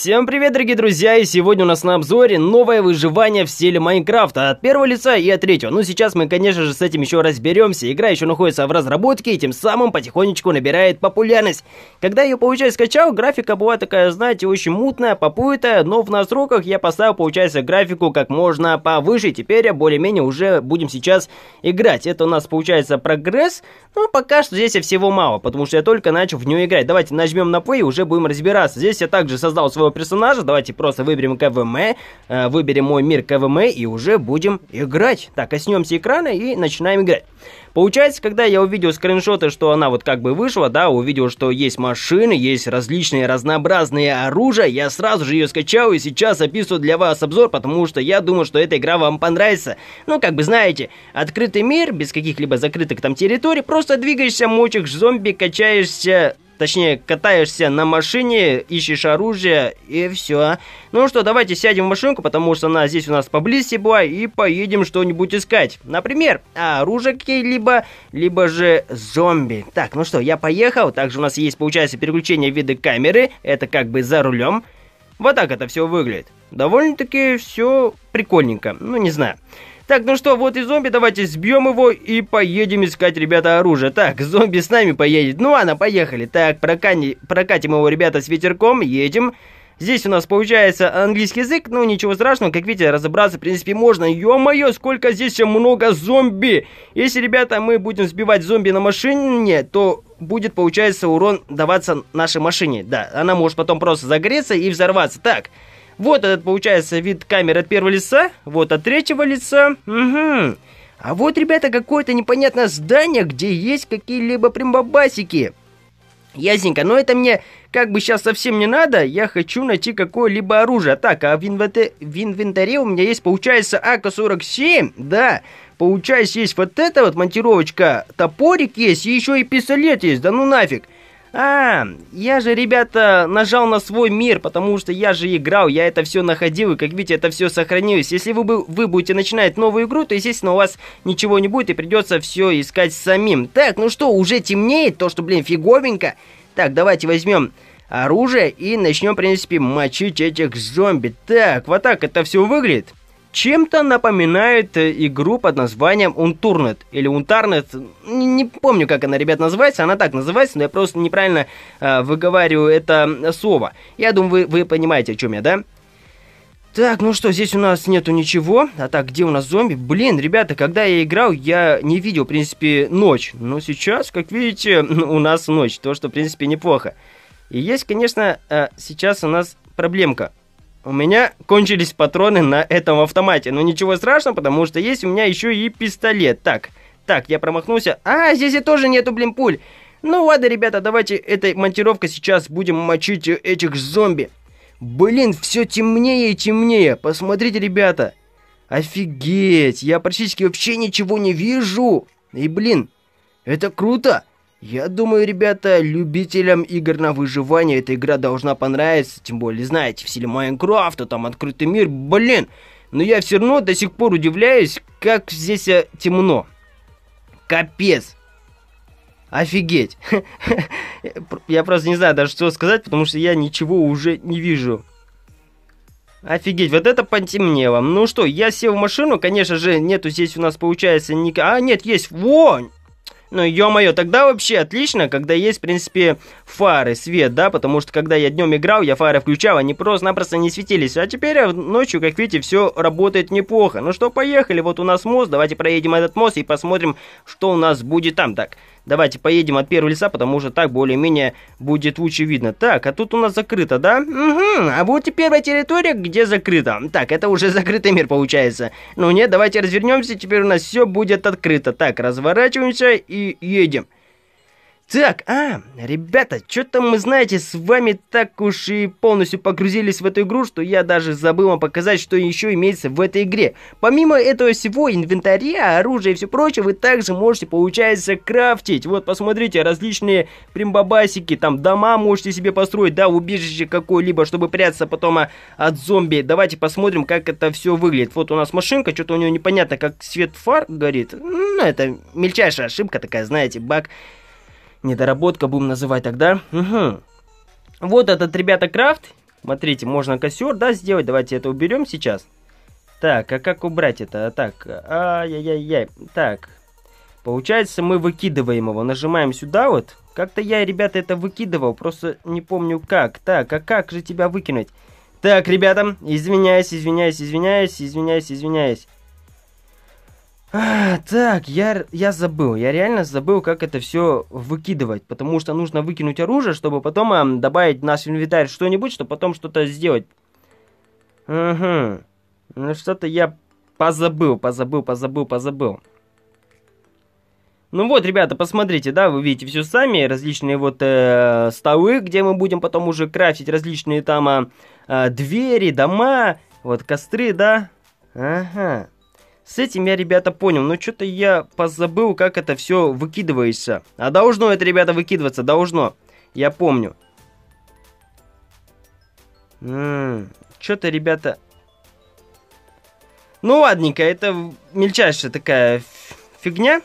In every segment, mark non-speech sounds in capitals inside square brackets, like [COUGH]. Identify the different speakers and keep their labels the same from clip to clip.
Speaker 1: Всем привет, дорогие друзья, и сегодня у нас на обзоре новое выживание в стиле Майнкрафта от первого лица и от третьего. Ну, сейчас мы, конечно же, с этим еще разберемся. Игра еще находится в разработке и тем самым потихонечку набирает популярность. Когда ее, получается, скачал, графика была такая, знаете, очень мутная, попутая, но в настройках я поставил, получается, графику как можно повыше. Теперь более-менее уже будем сейчас играть. Это у нас, получается, прогресс, но пока что здесь всего мало, потому что я только начал в нее играть. Давайте нажмем на play и уже будем разбираться. Здесь я также создал свой своего персонажа. Давайте просто выберем КВМ, э, выберем мой мир КВМ и уже будем играть. Так, коснемся экрана и начинаем играть. Получается, когда я увидел скриншоты, что она вот как бы вышла, да, увидел, что есть машины, есть различные разнообразные оружия, я сразу же ее скачал и сейчас описываю для вас обзор, потому что я думаю, что эта игра вам понравится. Ну, как бы знаете, открытый мир, без каких-либо закрытых там территорий, просто двигаешься, мочишь зомби, качаешься Точнее, катаешься на машине, ищешь оружие и все. Ну что, давайте сядем в машинку, потому что она здесь у нас поблизости была, и поедем что-нибудь искать. Например, оружие какие-либо, либо же зомби. Так, ну что, я поехал. Также у нас есть, получается, переключение вида камеры. Это как бы за рулем. Вот так это все выглядит. Довольно-таки все прикольненько. Ну, не знаю. Так, ну что, вот и зомби, давайте сбьем его и поедем искать, ребята, оружие. Так, зомби с нами поедет. Ну ладно, поехали. Так, прокани... прокатим его, ребята, с ветерком, едем. Здесь у нас получается английский язык, ну ничего страшного, как видите, разобраться в принципе можно. Ё-моё, сколько здесь много зомби! Если, ребята, мы будем сбивать зомби на машине, то будет, получается, урон даваться нашей машине. Да, она может потом просто загореться и взорваться. Так, вот этот, получается, вид камеры от первого лица, вот от третьего лица. Угу. А вот, ребята, какое-то непонятное здание, где есть какие-либо примбабасики. Ясненько, но это мне как бы сейчас совсем не надо. Я хочу найти какое-либо оружие. Так, а в, инвент... в инвентаре у меня есть, получается, АК-47. Да, получается, есть вот эта вот монтировочка. Топорик есть, и еще и пистолет есть. Да ну нафиг. А, я же, ребята, нажал на свой мир, потому что я же играл, я это все находил, и как видите, это все сохранилось. Если вы, вы будете начинать новую игру, то, естественно, у вас ничего не будет, и придется все искать самим. Так, ну что, уже темнеет, то, что, блин, фиговенько. Так, давайте возьмем оружие и начнем, в принципе, мочить этих зомби. Так, вот так это все выглядит чем-то напоминает э, игру под названием Unturned или Untarnet. Не, не помню, как она, ребят, называется. Она так называется, но я просто неправильно э, выговариваю это слово. Я думаю, вы, вы понимаете, о чем я, да? Так, ну что, здесь у нас нету ничего. А так, где у нас зомби? Блин, ребята, когда я играл, я не видел, в принципе, ночь. Но сейчас, как видите, [LAUGHS] у нас ночь. То, что, в принципе, неплохо. И есть, конечно, э, сейчас у нас проблемка. У меня кончились патроны на этом автомате. Но ничего страшного, потому что есть у меня еще и пистолет. Так, так, я промахнулся. А, здесь и тоже нету, блин, пуль. Ну ладно, ребята, давайте этой монтировкой сейчас будем мочить этих зомби. Блин, все темнее и темнее. Посмотрите, ребята. Офигеть, я практически вообще ничего не вижу. И, блин, это круто. Я думаю, ребята, любителям игр на выживание эта игра должна понравиться, тем более, знаете, в стиле Майнкрафта, там открытый мир, блин. Но я все равно до сих пор удивляюсь, как здесь э, темно. Капец. Офигеть. [LAUGHS] Я просто не знаю даже, что сказать, потому что я ничего уже не вижу. Офигеть, вот это потемнело. Ну что, я сел в машину, конечно же, нету здесь у нас, получается, ни... А, нет, есть, вон! Ну, ё-моё, тогда вообще отлично, когда есть, в принципе, фары, свет, да, потому что когда я днем играл, я фары включал, они просто-напросто не светились, а теперь э, ночью, как видите, все работает неплохо. Ну что, поехали, вот у нас мост, давайте проедем этот мост и посмотрим, что у нас будет там. Так, Давайте поедем от первого лица, потому что так более-менее будет лучше видно. Так, а тут у нас закрыто, да? Угу, а вот и первая территория, где закрыто. Так, это уже [LAUGHS] закрытый мир получается. Ну нет, давайте развернемся, теперь у нас все будет открыто. Так, разворачиваемся и едем. Так, а, ребята, что-то мы, знаете, с вами так уж и полностью погрузились в эту игру, что я даже забыл вам показать, что еще имеется в этой игре. Помимо этого всего, инвентаря, оружия и все прочее, вы также можете, получается, крафтить. Вот, посмотрите, различные примбабасики, там дома можете себе построить, да, убежище какое-либо, чтобы прятаться потом а, от зомби. Давайте посмотрим, как это все выглядит. Вот у нас машинка, что-то у нее непонятно, как свет фар горит. Ну, это мельчайшая ошибка такая, знаете, баг недоработка будем называть тогда. Угу. Вот этот, ребята, крафт. Смотрите, можно костер, да, сделать. Давайте это уберем сейчас. Так, а как убрать это? Так, ай-яй-яй-яй. Так, получается, мы выкидываем его. Нажимаем сюда вот. Как-то я, ребята, это выкидывал, просто не помню как. Так, а как же тебя выкинуть? Так, ребята, извиняюсь, извиняюсь, извиняюсь, извиняюсь, извиняюсь. А, так, я, я забыл, я реально забыл, как это все выкидывать, потому что нужно выкинуть оружие, чтобы потом а, добавить в наш инвентарь что-нибудь, чтобы потом что-то сделать. Угу. Ну что-то я позабыл, позабыл, позабыл, позабыл. Ну вот, ребята, посмотрите, да, вы видите все сами, различные вот э, столы, где мы будем потом уже крафтить различные там э, э, двери, дома, вот костры, да. Ага. С этим я, ребята, понял, но что-то я позабыл, как это все выкидывается. А должно это, ребята, выкидываться, должно. Я помню. Что-то, ребята... Ну, ладненько, это мельчайшая такая фигня.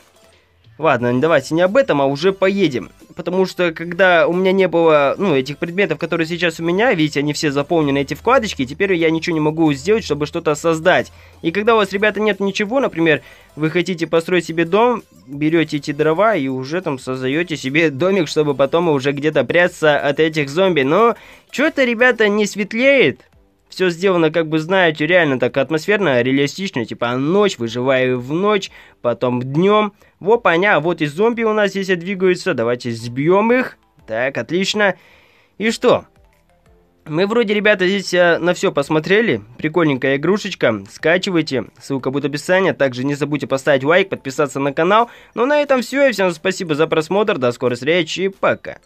Speaker 1: Ладно, давайте не об этом, а уже поедем. Потому что, когда у меня не было, ну, этих предметов, которые сейчас у меня, видите, они все заполнены, эти вкладочки, теперь я ничего не могу сделать, чтобы что-то создать. И когда у вас, ребята, нет ничего, например, вы хотите построить себе дом, берете эти дрова и уже там создаете себе [LAUGHS] домик, чтобы потом уже где-то прятаться от этих зомби. Но что-то, ребята, не светлеет. Все сделано, как бы, знаете, реально так атмосферно, реалистично, типа ночь, выживаю в ночь, потом днем. Вот, поня, вот и зомби у нас здесь двигаются, давайте сбьем их. Так, отлично. И что? Мы вроде, ребята, здесь э, на все посмотрели. Прикольненькая игрушечка. Скачивайте. Ссылка будет в описании. Также не забудьте поставить лайк, подписаться на канал. Ну, на этом все. И всем спасибо за просмотр. До скорой встречи. Пока.